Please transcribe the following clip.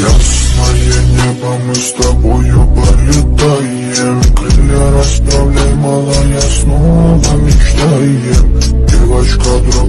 Ясное небо, мы с тобою полетаем Крылья расправляй, малая, снова мечтаем Девочка, друг